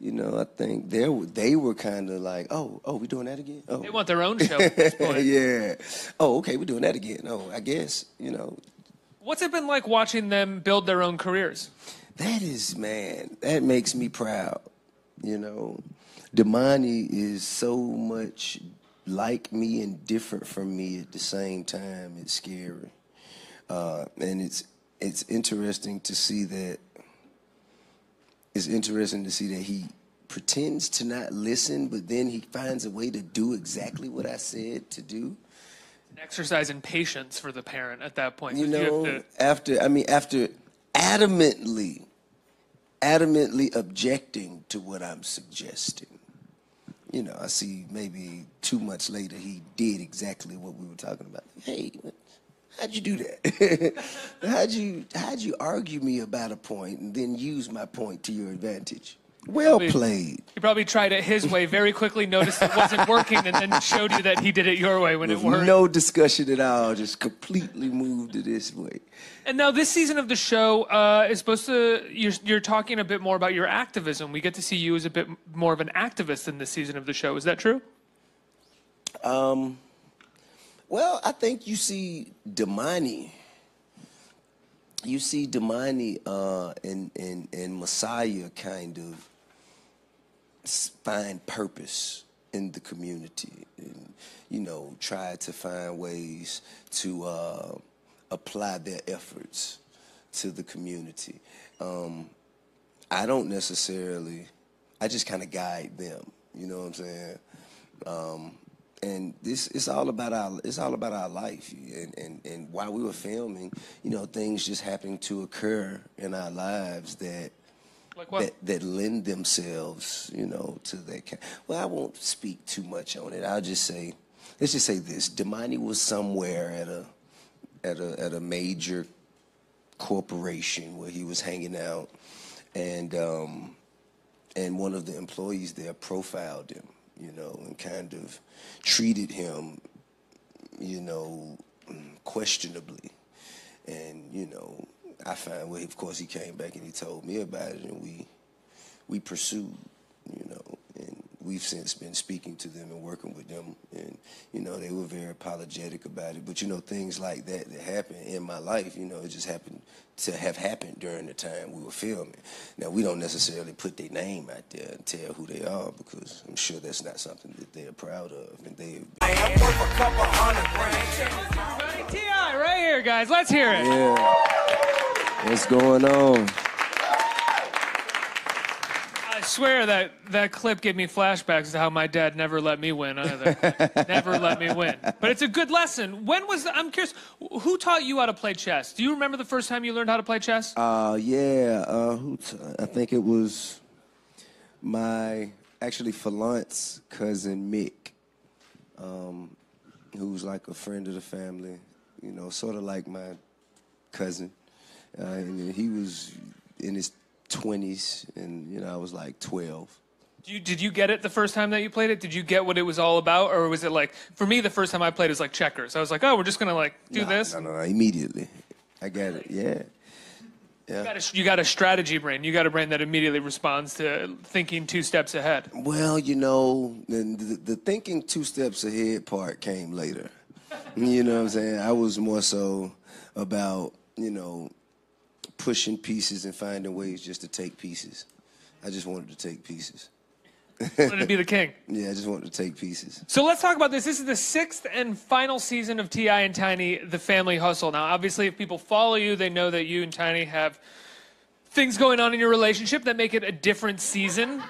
you know, I think they were they were kind of like, oh, oh, we doing that again? Oh, They want their own show at this point. *laughs* yeah. Oh, okay, we're doing that again. Oh, I guess you know What's it been like watching them build their own careers? That is man. That makes me proud. You know, Domani is so much like me and different from me at the same time. It's scary, uh, and it's it's interesting to see that. It's interesting to see that he pretends to not listen, but then he finds a way to do exactly what I said to do. An exercise in patience for the parent at that point. You know, have to- after I mean, after adamantly, adamantly objecting to what I'm suggesting. You know, I see maybe two months later he did exactly what we were talking about. Hey, how'd you do that? *laughs* how'd you how'd you argue me about a point and then use my point to your advantage? Well Probably- played. he probably tried it his way, very quickly noticed it wasn't working, and then showed you that he did it your way when it worked. no discussion at all, just completely moved it this way. And now this season of the show uh, is supposed to you're you're talking a bit more about your activism. We get to see you as a bit more of an activist in this season of the show. Is that true? Um, Well, I think you see Domani. You see Domani uh, and, and, and Messiah kind of find purpose in the community and, you know, try to find ways to uh, apply their efforts to the community. Um, I don't necessarily, I just kind of guide them, you know what I'm saying? Um, and this it's all about our it's all about our life and, and and while we were filming you know things just happened to occur in our lives that Like that, that lend themselves you know to that kind well i won't speak too much on it. I'll just say let's just say this. Domani was somewhere at a at a at a major corporation where he was hanging out and um and one of the employees there profiled him, you know, and kind of treated him, you know, questionably. And you know, I found well, of course, he came back and he told me about it, and we we pursued, you know, and we've since been speaking to them and working with them, and you know, they were very apologetic about it. But you know, things like that that happen in my life, you know, it just happened to have happened during the time we were filming. Now we don't necessarily put their name out there and tell who they are because I'm sure that's not something that they're proud of, and they. I am worth a couple hundred grand. T.I. right here, guys. Let's hear it. Yeah. What's going on? I swear that that clip gave me flashbacks to how my dad never let me win either. *laughs* never let me win. But it's a good lesson. When was I'm curious, who taught you how to play chess? Do you remember the first time you learned how to play chess? Uh, yeah, uh, who t- I think it was my actually Falant's cousin Mick, um, who's like a friend of the family. You know, sort of like my cousin. Uh, and he was in his twenties, and you know, I was like twelve. Do you, did you get it the first time that you played it? Did you get what it was all about, or was it like for me the first time I played it was like checkers? I was like, oh, we're just gonna like do No, this. No, no, no, immediately. I got it. Yeah. You got, a, you got a strategy brain. You got a brain that immediately responds to thinking two steps ahead. Well, you know, the, the, the thinking two steps ahead part came later. *laughs* You know what I'm saying? I was more so about, you know, pushing pieces and finding ways just to take pieces. I just wanted to take pieces. Wanted to be the king. *laughs* Yeah, I just wanted to take pieces. So let's talk about this. This is the sixth and final season of T.I. and Tiny, the Family Hustle. Now, obviously, if people follow you, they know that you and Tiny have things going on in your relationship that make it a different season.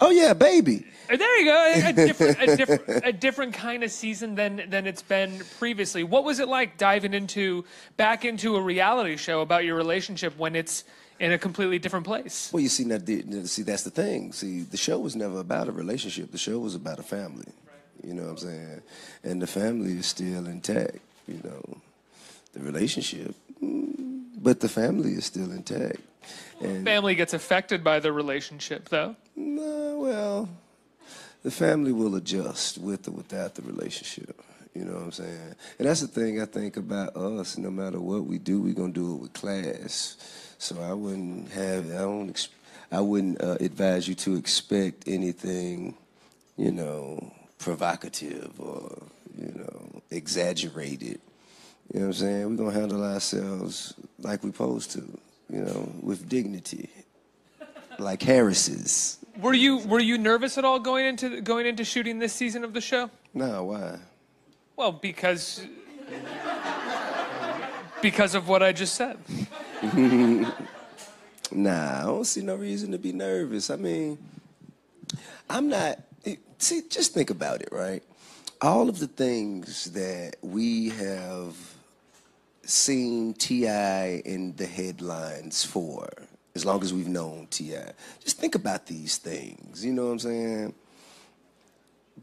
Oh yeah, baby. There you go. A, *laughs* different, a different, a different kind of season than than it's been previously. What was it like diving into back into a reality show about your relationship when it's in a completely different place? Well, you see, now, see, that's the thing. See, the show was never about a relationship. The show was about a family. You know what I'm saying? And the family is still intact. You know, the relationship, mm, but the family is still intact. And Family gets affected by the relationship, though. no, well, the family will adjust with or without the relationship. You know what I'm saying? And that's the thing I think about us. No matter what we do, we're gonna do it with class. So I wouldn't have. I don't. I wouldn't uh, advise you to expect anything, you know, provocative or you know, exaggerated. You know what I'm saying? We're gonna handle ourselves like we're supposed to. You know, with dignity, like Harris's. Were you were you nervous at all going into going into shooting this season of the show? No, why? Well, because because of what I just said. *laughs* Nah, I don't see no reason to be nervous. I mean, I'm not. See, just think about it, right? All of the things that we have seen T.I. in the headlines for, as long as we've known T.I., just think about these things. You know what I'm saying?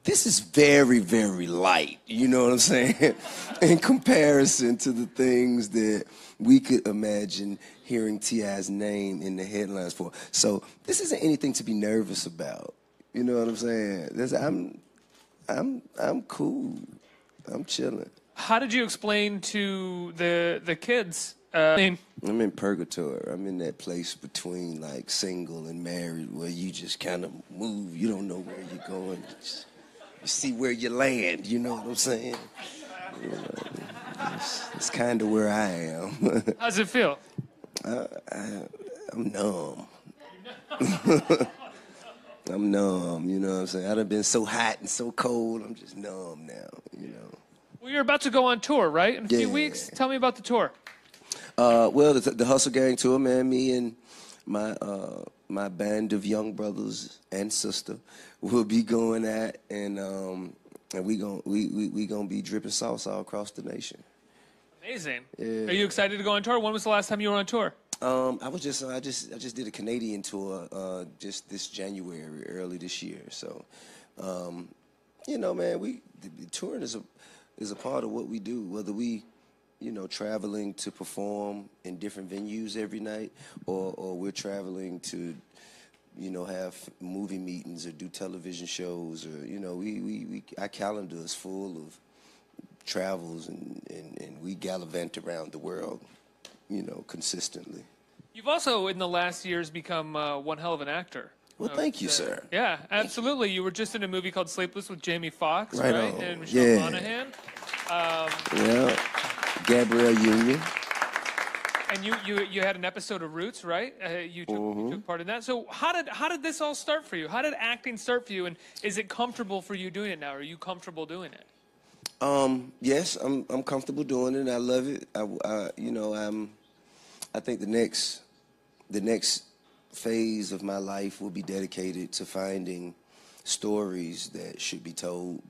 this is very, very light. You know what I'm saying? *laughs* In comparison to the things that we could imagine hearing T.I.'s name in the headlines for. So this isn't anything to be nervous about. You know what I'm saying? This, I'm, I'm, I'm cool. I'm chilling. How did you explain to the the kids? Uh, I I'm in purgatory. I'm in that place between like single and married where you just kind of move. You don't know where you're going. You, just, you see where you land. You know what I'm saying? You know, it's, it's kind of where I am. *laughs* How's it feel? I'm numb. *laughs* I'm numb. You know what I'm saying? I've been so hot and so cold. I'm just numb now. You know. Well, you're about to go on tour, right? In a few weeks. Tell me about the tour. Uh, well, the, the Hustle Gang tour, man. Me and my uh, my band of young brothers and sister will be going at, and um, and we gon' we we we gonna be dripping sauce all across the nation. Amazing. Yeah. Are you excited to go on tour? When was the last time you were on tour? Um, I was just I just I just did a Canadian tour uh, just this January, early this year. So, um, you know, man, we the, the touring is a is a part of what we do. Whether we, you know, traveling to perform in different venues every night, or or we're traveling to, you know, have movie meetings or do television shows, or you know, we we, we our calendar is full of travels and, and, and we gallivant around the world, you know, consistently. You've also, in the last years, become uh, one hell of an actor. Well, uh, thank you, say. sir. Yeah, absolutely. You were just in a movie called Sleepless with Jamie Foxx, Right right? And Michelle Yeah. Monaghan. Um, yeah, Gabrielle Union. And you, you, you had an episode of Roots, right? Uh, you, took, Mm-hmm. you took part in that. So how did how did this all start for you? How did acting start for you? And is it comfortable for you doing it now? Are you comfortable doing it? Um, yes, I'm I'm comfortable doing it. I love it. I, I you know I'm. I think the next, the next phase of my life will be dedicated to finding stories that should be told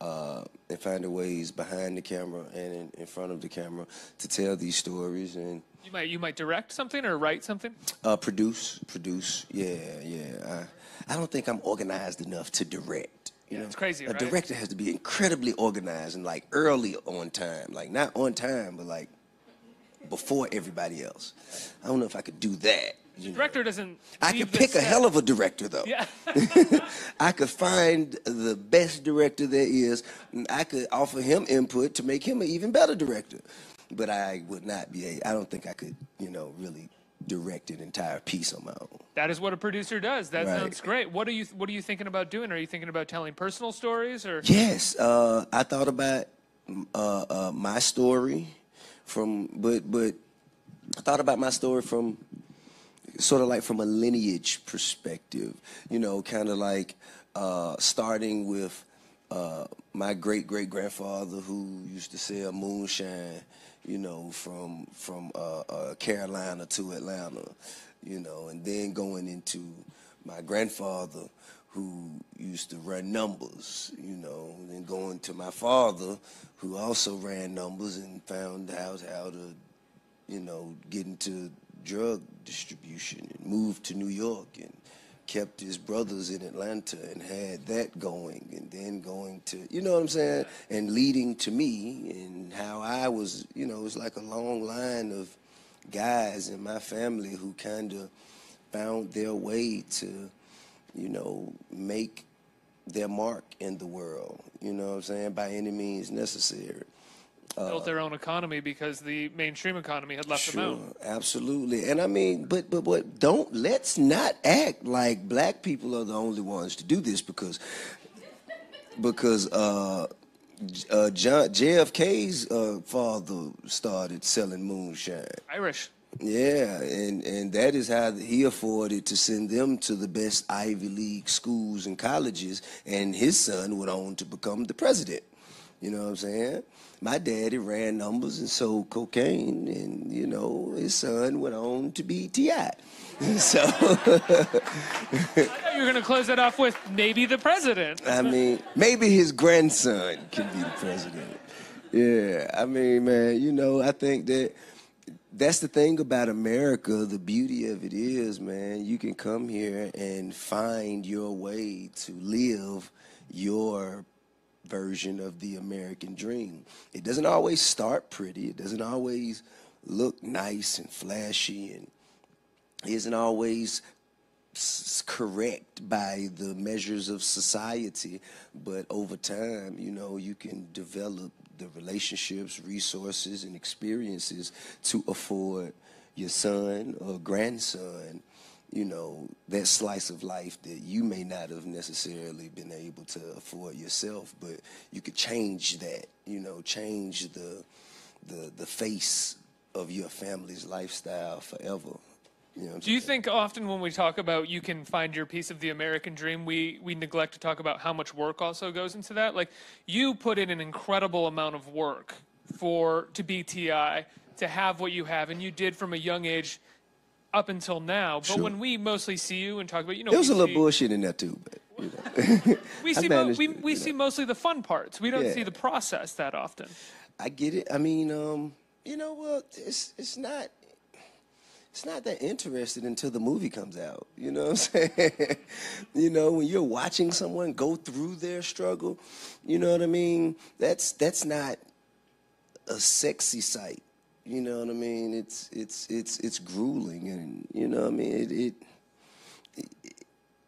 uh, and finding ways behind the camera and in, in front of the camera to tell these stories and You might you might direct something or write something. uh, produce, produce. Yeah, yeah. I, I don't think I'm organized enough to direct. You know, it's crazy, A right? director has to be incredibly organized and like early on time, like not on time, but like before everybody else. I don't know if I could do that. You know? Director doesn't. I could pick a hell of a director though. Yeah. *laughs* I could find the best director there is. I could offer him input to make him an even better director. But I would not be a, I don't think I could, you know, really direct an entire piece on my own. That is what a producer does. That Right. sounds great. What are you What are you thinking about doing? Are you thinking about telling personal stories or? Yes, uh, I thought about uh, uh, my story from, but but I thought about my story from sort of like from a lineage perspective. You know, kind of like uh, starting with uh, my great great grandfather who used to sell moonshine. You know, from from uh, uh, Carolina to Atlanta. You know, and then going into my grandfather who used to run numbers, you know, and then going to my father, who also ran numbers and found out how to, you know, get into drug distribution and moved to New York and kept his brothers in Atlanta and had that going and then going to, you know what I'm saying, and leading to me and how I was, you know, it was like a long line of guys in my family who kind of found their way to, you know, make their mark in the world, you know what I'm saying, by any means necessary. Built their own economy because the mainstream economy had left them out. absolutely. And I mean, but but but don't let's not act like black people are the only ones to do this because because uh, uh, John JFK's uh, father started selling moonshine. Irish. Yeah, and, and that is how he afforded to send them to the best Ivy League schools and colleges, and his son went on to become the president. You know what I'm saying? My daddy ran numbers and sold cocaine, and you know his son went on to be Ti. *laughs* So I thought you were going to close that off with maybe the president. I mean, maybe his grandson can be the president. Yeah, I mean, man, you know, I think that that's the thing about America. The beauty of it is, man, you can come here and find your way to live your version of the American dream. It doesn't always start pretty. It doesn't always look nice and flashy and isn't always correct by the measures of society, but over time, you know, you can develop the relationships, resources, and experiences to afford your son or grandson, you know, that slice of life that you may not have necessarily been able to afford yourself, but you could change that, you know, change the the the face of your family's lifestyle forever. You know what I'm Do you think often when we talk about you can find your piece of the American dream, we, we neglect to talk about how much work also goes into that? Like you put in an incredible amount of work for to be T.I., to have what you have, and you did from a young age up until now. But Sure. when we mostly see you and talk about, you know, There was a little see- bullshit in there too, but you know. *laughs* We *laughs* see managed we, we see know. mostly the fun parts. We don't Yeah. see the process that often. I get it. I mean, um, you know what? It's it's not it's not that interested until the movie comes out. You know what I'm saying? *laughs* you know, when you're watching someone go through their struggle, you know what I mean? That's that's not a sexy sight. You know what I mean? It's it's it's it's grueling and you know what I mean? It, it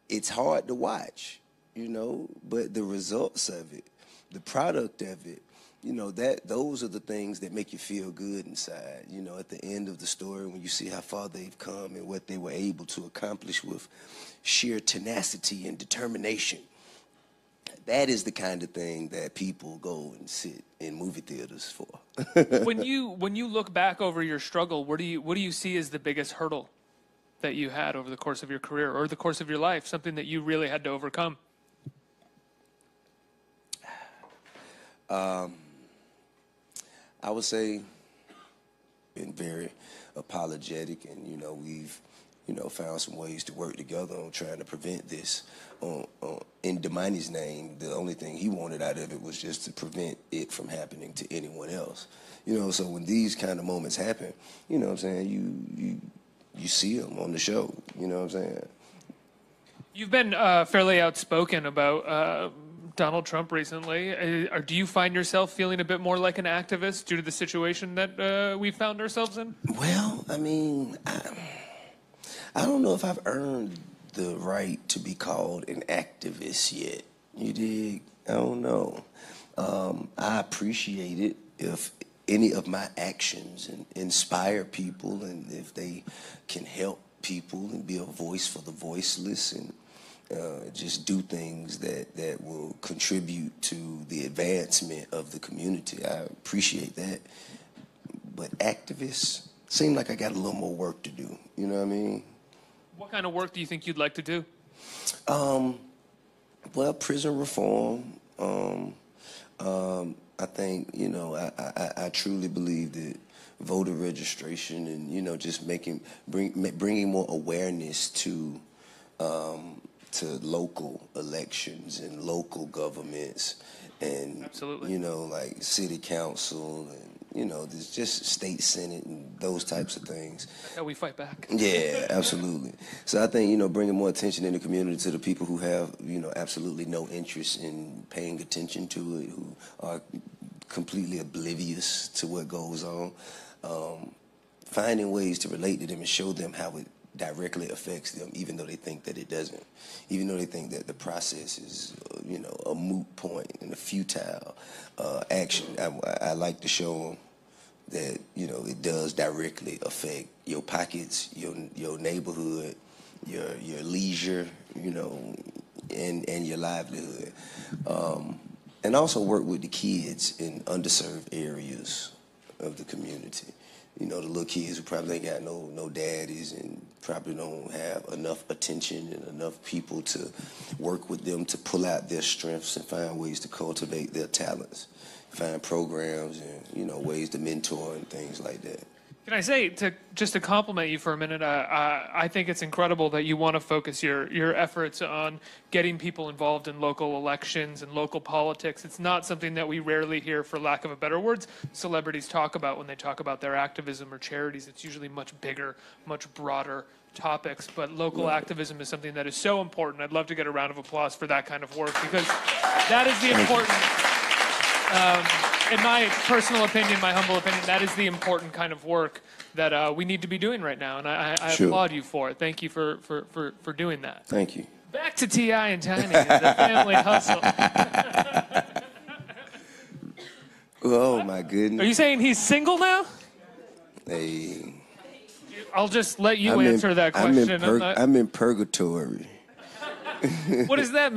it's hard to watch, you know, but the results of it, the product of it, you know, that those are the things that make you feel good inside. You know, at the end of the story when you see how far they've come and what they were able to accomplish with sheer tenacity and determination. That is the kind of thing that people go and sit in movie theaters for. *laughs* when you when you look back over your struggle, what do you what do you see as the biggest hurdle that you had over the course of your career or the course of your life? Something that you really had to overcome. *sighs* Um, I would say been very apologetic, and you know we've you know, found some ways to work together on trying to prevent this. On, in Domani's name, the only thing he wanted out of it was just to prevent it from happening to anyone else. You know, so when these kind of moments happen, you know what I'm saying, you, you, you see them on the show, you know what I'm saying? You've been uh, fairly outspoken about uh, Donald Trump recently. Uh, or do you find yourself feeling a bit more like an activist due to the situation that uh, we found ourselves in? Well, I mean, I, I don't know if I've earned the right to be called an activist yet. You dig? I don't know. Um, I appreciate it if any of my actions in- inspire people and if they can help people and be a voice for the voiceless and uh, just do things that, that will contribute to the advancement of the community. I appreciate that. But activists seem like I got a little more work to do. You know what I mean? What kind of work do you think you'd like to do? Um, well, prison reform. Um, um, I think you know I, I, I truly believe that voter registration and you know just making bring, bringing more awareness to um, to local elections and local governments and Absolutely. you know like city council and you know there's just state senate and those types of things. How we fight back. Yeah, absolutely. So I think you know bringing more attention in the community to the people who have you know absolutely no interest in paying attention to it, who are completely oblivious to what goes on. Um, finding ways to relate to them and show them how it directly affects them, even though they think that it doesn't, even though they think that the process is, uh, you know, a moot point and a futile uh, action. I, I like to show them that you know it does directly affect your pockets, your your neighborhood, your your leisure, you know, and and your livelihood, um, and also work with the kids in underserved areas of the community. You know, the little kids who probably ain't got no no daddies and probably don't have enough attention and enough people to work with them to pull out their strengths and find ways to cultivate their talents, find programs and you know ways to mentor and things like that. Can I say to just to compliment you for a minute? Uh, uh, I think it's incredible that you want to focus your your efforts on getting people involved in local elections and local politics. It's not something that we rarely hear, for lack of a better words, celebrities talk about when they talk about their activism or charities. It's usually much bigger, much broader topics. But local activism is something that is so important. I'd love to get a round of applause for that kind of work because that is the important in my personal opinion, my humble opinion, that is the important kind of work that uh, we need to be doing right now, and I, I I Sure. applaud you for it. Thank you for, for, for, for doing that. Thank you. Back to T.I. and Tiny, and the family *laughs* hustle. Oh my goodness! Are you saying he's single now? Hey, I'll just let you I'm in- answer that I'm in, question. pur- I'm in purgatory. what does that